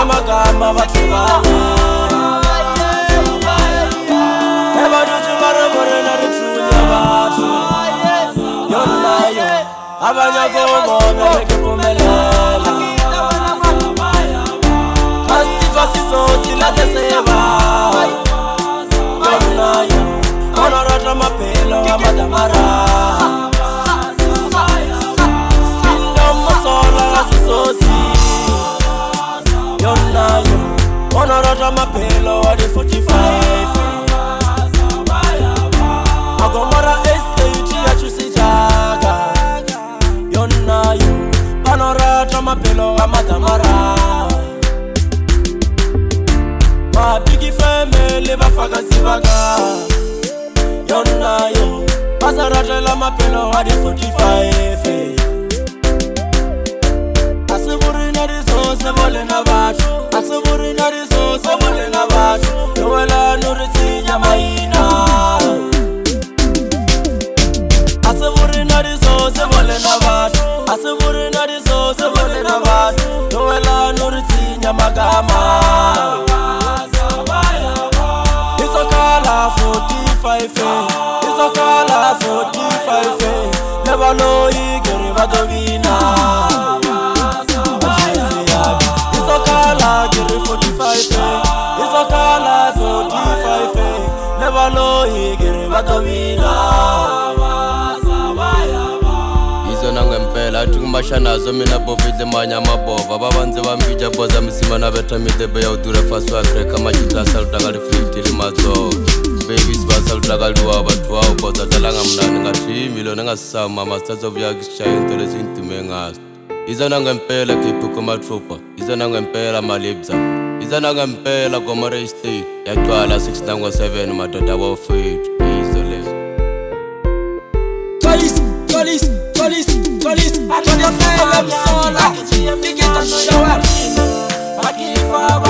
nemagama vatuvaa evatutu varemorena ritunya vatu yonnayo avanyakeomona ekeo Raja Mapelo at the 45 Agomara SAT at UC Jaga Yonna you Pano Raja Mapelo at Matamara My biggie family Vafaka Sivaka Yonna you Pasa Raja la Mapelo at the 45 Asivurina resource Volena Vafaka five eh. It's a color forty five eh. Never know he get it to vina. It's a color get it forty five eh. It's a color forty five eh. Never know he get it to vina. atikumashanazo mina bofidle manya mabova vavanze vambija boza misimana vetamidhebe ya udurefaswa afrika machitasa ludakalifitili mazoo babis selifulakalitiwa bathiwa ubhosahlala mna ningathimilo ningasama masazovuyakishaya into lesingidume ngazo izona ngempela khiphuko matrupa izona ngempela malibza izona ngempela gomore state yagcwala 697 madoda abofethu izo lezo Police, police, police, police, police, police, police, police, police, police, police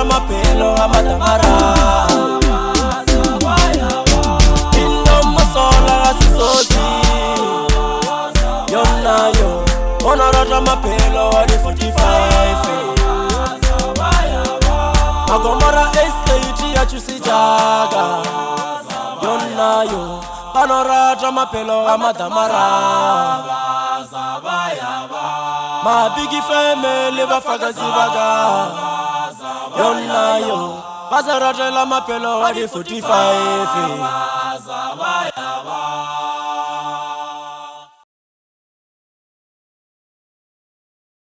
na mapelo a matamara mapelo a di 45 magomora estat ya chusijaga yonayo panorata mapelo a madamara mabigi family vafakazivaka ma don't lie yo Maserati la mapelo wadi 45